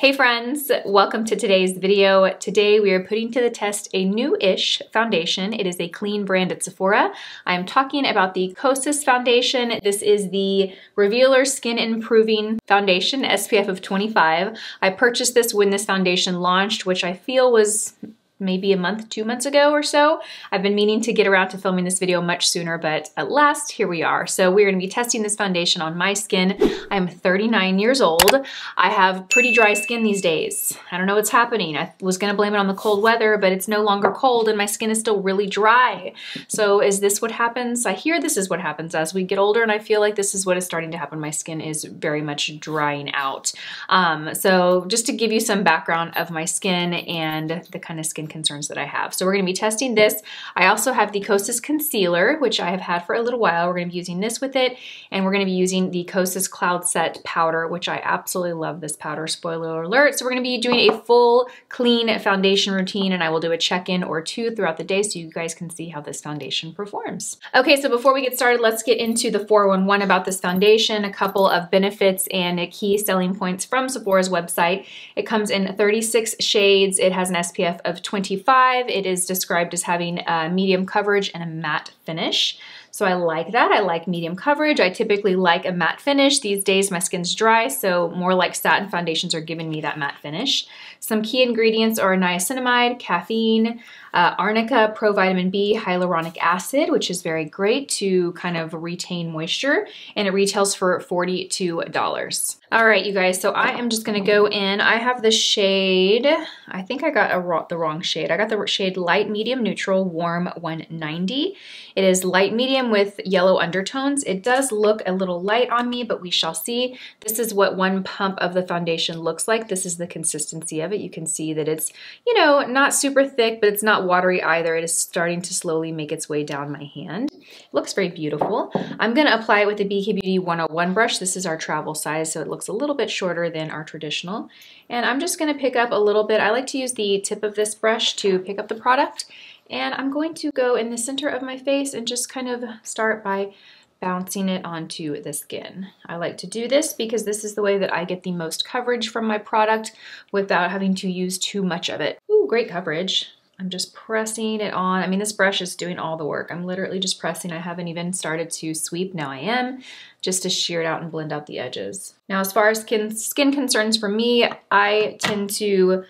Hey friends, welcome to today's video. Today we are putting to the test a new-ish foundation. It is a clean brand at Sephora. I'm talking about the Kosas foundation. This is the Revealer Skin Improving Foundation, SPF of 25. I purchased this when this foundation launched, which I feel was maybe a month, two months ago or so. I've been meaning to get around to filming this video much sooner, but at last, here we are. So we're gonna be testing this foundation on my skin. I'm 39 years old. I have pretty dry skin these days. I don't know what's happening. I was gonna blame it on the cold weather, but it's no longer cold and my skin is still really dry. So is this what happens? I hear this is what happens as we get older and I feel like this is what is starting to happen. My skin is very much drying out. Um, so just to give you some background of my skin and the kind of skin concerns that I have. So we're gonna be testing this. I also have the Kosas Concealer, which I have had for a little while. We're gonna be using this with it, and we're gonna be using the Kosas Cloud Set Powder, which I absolutely love this powder, spoiler alert. So we're gonna be doing a full clean foundation routine, and I will do a check-in or two throughout the day so you guys can see how this foundation performs. Okay, so before we get started, let's get into the 411 about this foundation, a couple of benefits and a key selling points from Sephora's website. It comes in 36 shades. It has an SPF of 20 25. It is described as having a medium coverage and a matte finish. So I like that. I like medium coverage. I typically like a matte finish. These days my skin's dry, so more like satin foundations are giving me that matte finish. Some key ingredients are niacinamide, caffeine, uh, arnica, provitamin B, hyaluronic acid, which is very great to kind of retain moisture, and it retails for $42. All right, you guys, so I am just gonna go in. I have the shade, I think I got a, the wrong shade. I got the shade Light Medium Neutral Warm 190. It is light medium with yellow undertones. It does look a little light on me, but we shall see. This is what one pump of the foundation looks like. This is the consistency of it. You can see that it's, you know, not super thick, but it's not watery either. It is starting to slowly make its way down my hand. It looks very beautiful. I'm gonna apply it with the BK Beauty 101 brush. This is our travel size, so it looks a little bit shorter than our traditional. And I'm just gonna pick up a little bit. I like to use the tip of this brush to pick up the product. And I'm going to go in the center of my face and just kind of start by bouncing it onto the skin. I like to do this because this is the way that I get the most coverage from my product without having to use too much of it. Ooh, great coverage. I'm just pressing it on. I mean, this brush is doing all the work. I'm literally just pressing. I haven't even started to sweep. Now I am, just to sheer it out and blend out the edges. Now, as far as skin, skin concerns for me, I tend to,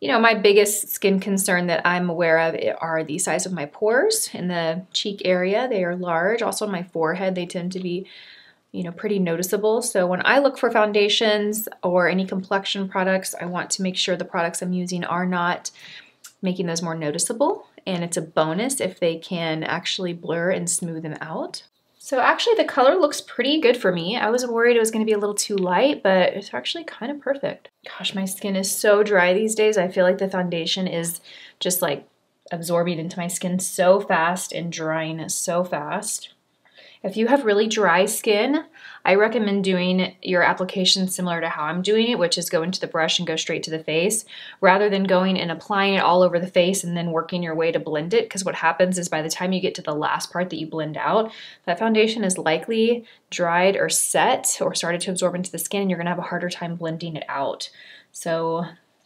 you know, my biggest skin concern that I'm aware of eh, are the size of my pores in the cheek area. They are large. Also on my forehead, they tend to be you know, pretty noticeable. So when I look for foundations or any complexion products, I want to make sure the products I'm using are not making those more noticeable. And it's a bonus if they can actually blur and smooth them out. So actually the color looks pretty good for me. I was worried it was gonna be a little too light, but it's actually kind of perfect. Gosh, my skin is so dry these days. I feel like the foundation is just like absorbing into my skin so fast and drying so fast. If you have really dry skin, I recommend doing your application similar to how I'm doing it, which is go into the brush and go straight to the face, rather than going and applying it all over the face and then working your way to blend it. Because what happens is by the time you get to the last part that you blend out, that foundation is likely dried or set or started to absorb into the skin, and you're gonna have a harder time blending it out. So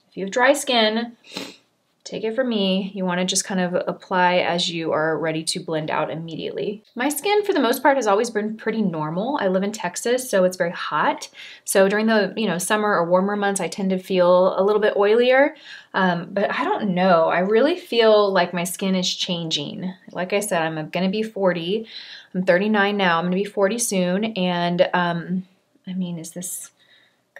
if you have dry skin, Take it from me, you want to just kind of apply as you are ready to blend out immediately. My skin for the most part has always been pretty normal. I live in Texas, so it's very hot. So during the you know summer or warmer months, I tend to feel a little bit oilier. Um, but I don't know. I really feel like my skin is changing. Like I said, I'm going to be 40. I'm 39 now. I'm to be 40 soon. And um, I mean, is this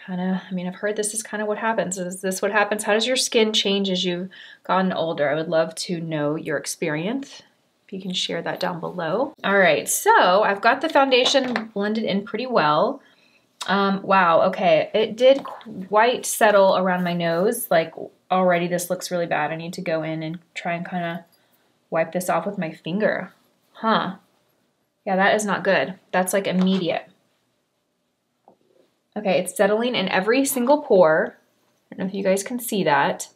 kind of, I mean, I've heard this is kind of what happens. Is this what happens? How does your skin change as you've gotten older? I would love to know your experience. If you can share that down below. All right, so I've got the foundation blended in pretty well. Um, wow, okay, it did quite settle around my nose. Like already this looks really bad. I need to go in and try and kind of wipe this off with my finger. Huh. Yeah, that is not good. That's like immediate. Okay, it's settling in every single pore. I don't know if you guys can see that.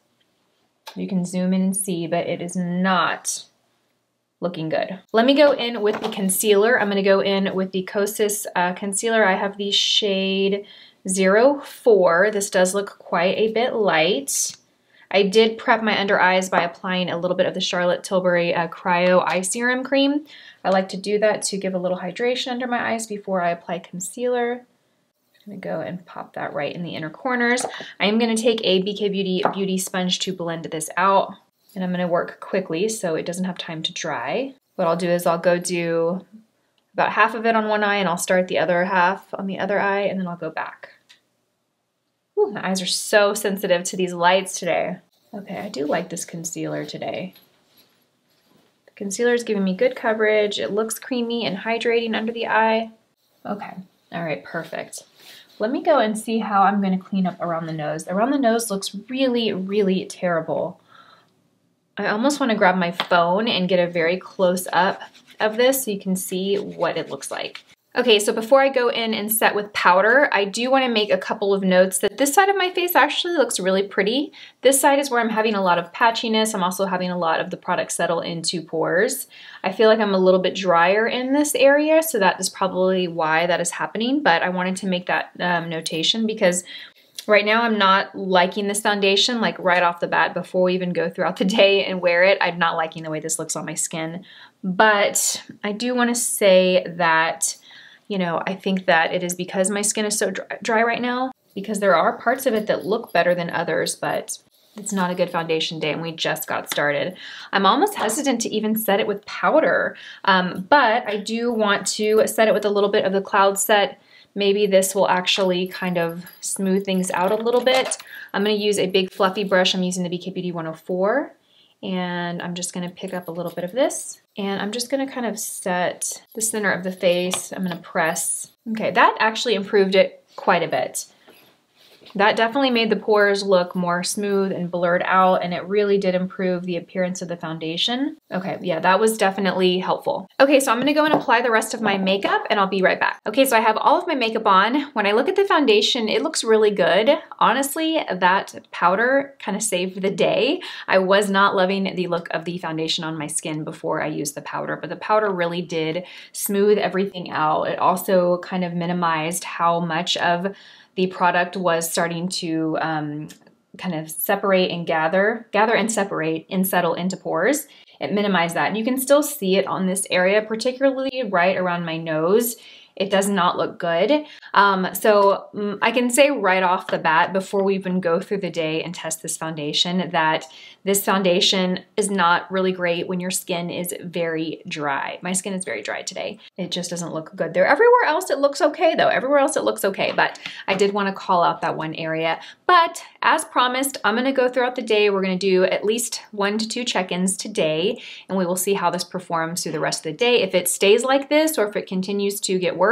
You can zoom in and see, but it is not looking good. Let me go in with the concealer. I'm gonna go in with the Kosas uh, concealer. I have the shade 04. This does look quite a bit light. I did prep my under eyes by applying a little bit of the Charlotte Tilbury uh, Cryo Eye Serum Cream. I like to do that to give a little hydration under my eyes before I apply concealer. I'm gonna go and pop that right in the inner corners. I am gonna take a BK Beauty Beauty Sponge to blend this out. And I'm gonna work quickly so it doesn't have time to dry. What I'll do is I'll go do about half of it on one eye and I'll start the other half on the other eye and then I'll go back. Ooh, my eyes are so sensitive to these lights today. Okay, I do like this concealer today. The concealer is giving me good coverage. It looks creamy and hydrating under the eye. Okay, all right, perfect. Let me go and see how I'm gonna clean up around the nose. Around the nose looks really, really terrible. I almost wanna grab my phone and get a very close up of this so you can see what it looks like. Okay, so before I go in and set with powder, I do wanna make a couple of notes that this side of my face actually looks really pretty. This side is where I'm having a lot of patchiness. I'm also having a lot of the product settle into pores. I feel like I'm a little bit drier in this area, so that is probably why that is happening, but I wanted to make that um, notation because Right now I'm not liking this foundation like right off the bat before we even go throughout the day and wear it. I'm not liking the way this looks on my skin. But I do want to say that you know, I think that it is because my skin is so dry, right now, because there are parts of it that look better than others, but it's not a good foundation day and we just got started. I'm almost hesitant to even set it with powder, um, but I do want to set it with a little bit of the Cloud Set. Maybe this will actually kind of smooth things out a little bit. I'm gonna use a big fluffy brush. I'm using the BK Beauty 104 and I'm just gonna pick up a little bit of this and I'm just gonna kind of set the center of the face. I'm gonna press. Okay, that actually improved it quite a bit. That definitely made the pores look more smooth and blurred out and it really did improve the appearance of the foundation. Okay, yeah, that was definitely helpful. Okay, so I'm gonna go and apply the rest of my makeup and I'll be right back. Okay, so I have all of my makeup on. When I look at the foundation, it looks really good. Honestly, that powder kind of saved the day. I was not loving the look of the foundation on my skin before I used the powder, but the powder really did smooth everything out. It also kind of minimized how much of the product was starting to um, kind of separate and gather, gather and separate and settle into pores. It minimized that. And you can still see it on this area, particularly right around my nose. It does not look good. Um, so um, I can say right off the bat, before we even go through the day and test this foundation, that this foundation is not really great when your skin is very dry. My skin is very dry today. It just doesn't look good there. Everywhere else it looks okay though. Everywhere else it looks okay, but I did want to call out that one area. But as promised, I'm going to go throughout the day. We're going to do at least one to two check-ins today, and we will see how this performs through the rest of the day. If it stays like this or if it continues to get worse,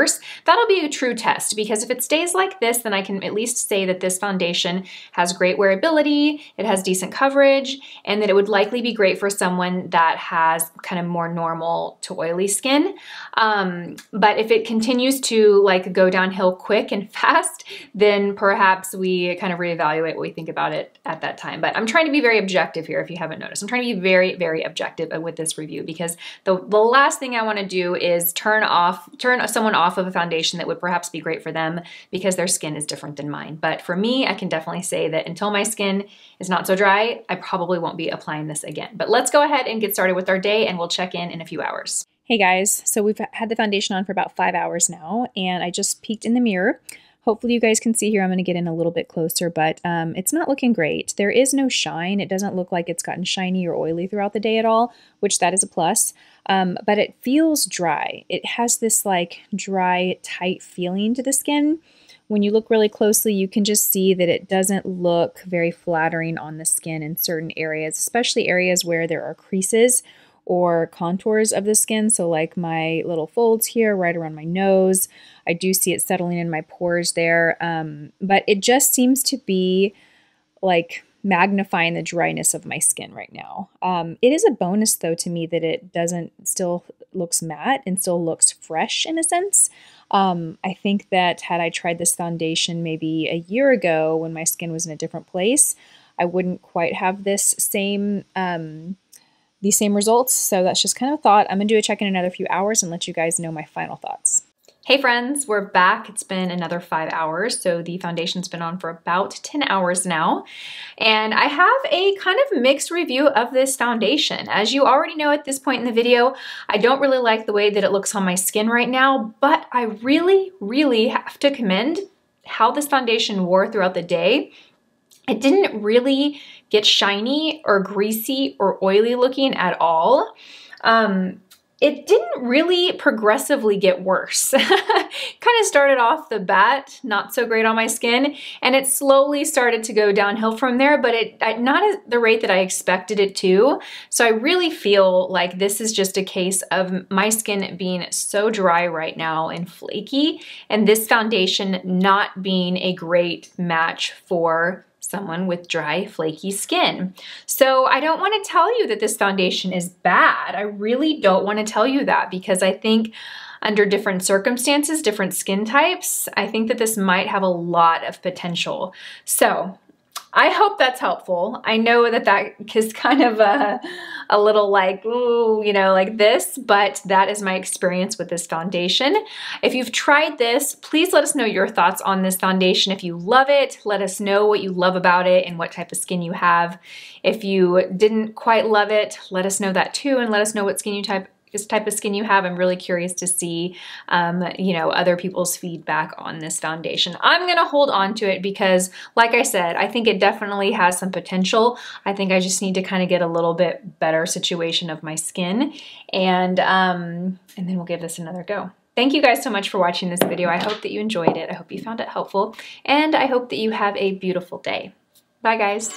that'll be a true test because if it stays like this, then I can at least say that this foundation has great wearability, it has decent coverage, and that it would likely be great for someone that has kind of more normal to oily skin. Um, but if it continues to like go downhill quick and fast, then perhaps we kind of reevaluate what we think about it at that time. But I'm trying to be very objective here if you haven't noticed. I'm trying to be very, very objective with this review because the, the last thing I want to do is turn off, turn someone off of a foundation that would perhaps be great for them because their skin is different than mine. But for me, I can definitely say that until my skin is not so dry, I probably won't be applying this again. But let's go ahead and get started with our day and we'll check in in a few hours. Hey guys, so we've had the foundation on for about five hours now and I just peeked in the mirror. Hopefully you guys can see here, I'm going to get in a little bit closer, but um, it's not looking great. There is no shine. It doesn't look like it's gotten shiny or oily throughout the day at all, which that is a plus. Um, but it feels dry. It has this like dry, tight feeling to the skin. When you look really closely, you can just see that it doesn't look very flattering on the skin in certain areas, especially areas where there are creases or contours of the skin. So, like my little folds here, right around my nose, I do see it settling in my pores there. Um, but it just seems to be like magnifying the dryness of my skin right now. Um, it is a bonus, though, to me that it doesn't still looks matte and still looks fresh in a sense. Um, I think that had I tried this foundation maybe a year ago when my skin was in a different place, I wouldn't quite have this same um, these same results. So that's just kind of a thought. I'm gonna do a check in another few hours and let you guys know my final thoughts. Hey friends, we're back. It's been another five hours, so the foundation's been on for about 10 hours now. And I have a kind of mixed review of this foundation. As you already know at this point in the video, I don't really like the way that it looks on my skin right now, but I really, really have to commend how this foundation wore throughout the day. It didn't really get shiny or greasy or oily looking at all. Um, it didn't really progressively get worse. kind of started off the bat not so great on my skin, and it slowly started to go downhill from there, but it not at the rate that I expected it to. So I really feel like this is just a case of my skin being so dry right now and flaky, and this foundation not being a great match for someone with dry, flaky skin. So I don't want to tell you that this foundation is bad. I really don't want to tell you that because I think under different circumstances, different skin types, I think that this might have a lot of potential. So I hope that's helpful. I know that that is kind of a, a little like, ooh, you know, like this, but that is my experience with this foundation. If you've tried this, please let us know your thoughts on this foundation. If you love it, let us know what you love about it and what type of skin you have. If you didn't quite love it, let us know that too and let us know what skin you type this type of skin you have. I'm really curious to see, um, you know, other people's feedback on this foundation. I'm going to hold on to it because, like I said, I think it definitely has some potential. I think I just need to kind of get a little bit better situation of my skin and, um, and then we'll give this another go. Thank you guys so much for watching this video. I hope that you enjoyed it. I hope you found it helpful and I hope that you have a beautiful day. Bye guys.